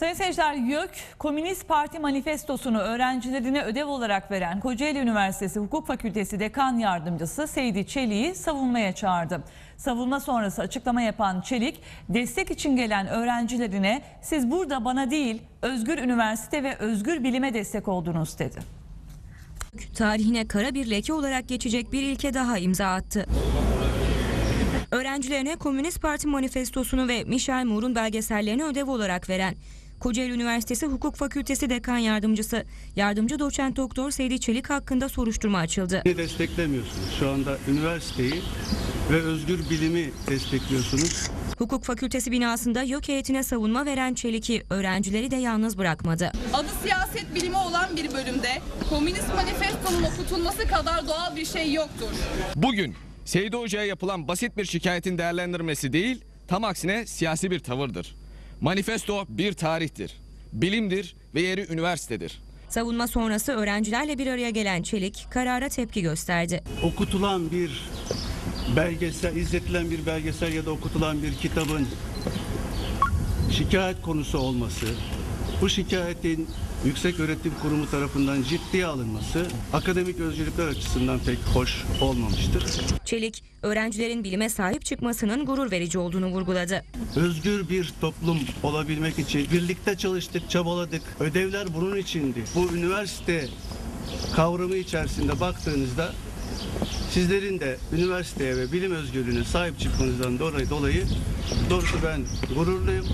Sayın seyirciler YÖK Komünist Parti manifestosunu öğrencilerine ödev olarak veren Kocaeli Üniversitesi Hukuk Fakültesi Dekan Yardımcısı Seydi Çelik'i savunmaya çağırdı. Savunma sonrası açıklama yapan Çelik, destek için gelen öğrencilerine siz burada bana değil özgür üniversite ve özgür bilime destek oldunuz dedi. tarihine kara bir leke olarak geçecek bir ilke daha imza attı. Öğrencilerine Komünist Parti manifestosunu ve Michel Moore'un belgesellerini ödev olarak veren Kocaeli Üniversitesi Hukuk Fakültesi Dekan Yardımcısı, Yardımcı Doçent Doktor Seydi Çelik hakkında soruşturma açıldı. Beni desteklemiyorsunuz. Şu anda üniversiteyi ve özgür bilimi destekliyorsunuz. Hukuk Fakültesi binasında YÖK heyetine savunma veren Çelik'i öğrencileri de yalnız bırakmadı. Adı siyaset bilimi olan bir bölümde Komünist Manifesto'nun okutulması kadar doğal bir şey yoktur. Bugün Seydi Hoca'ya yapılan basit bir şikayetin değerlendirmesi değil, tam aksine siyasi bir tavırdır. Manifesto bir tarihtir, bilimdir ve yeri üniversitedir. Savunma sonrası öğrencilerle bir araya gelen Çelik karara tepki gösterdi. Okutulan bir belgesel, izletilen bir belgesel ya da okutulan bir kitabın şikayet konusu olması, bu şikayetin Yüksek Öğretim Kurumu tarafından ciddiye alınması akademik özgürlükler açısından pek hoş olmamıştır. Çelik, öğrencilerin bilime sahip çıkmasının gurur verici olduğunu vurguladı. Özgür bir toplum olabilmek için birlikte çalıştık, çabaladık. Ödevler bunun içindi. Bu üniversite kavramı içerisinde baktığınızda sizlerin de üniversiteye ve bilim özgürlüğüne sahip çıkmanızdan dolayı, dolayı doğrusu ben gururluyum.